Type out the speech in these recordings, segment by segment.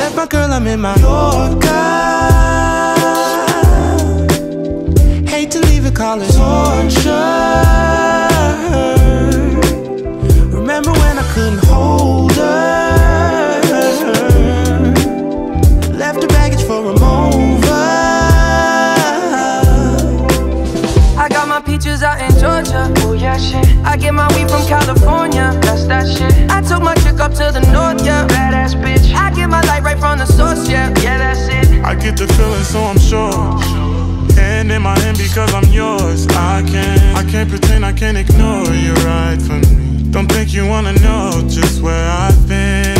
Left my girl, I'm in Mallorca. Hate to leave it, call it torture. In my hand because I'm yours. I can't, I can't pretend, I can't ignore you right from me. Don't think you wanna know just where I've been.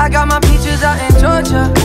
I got my peaches out in Georgia.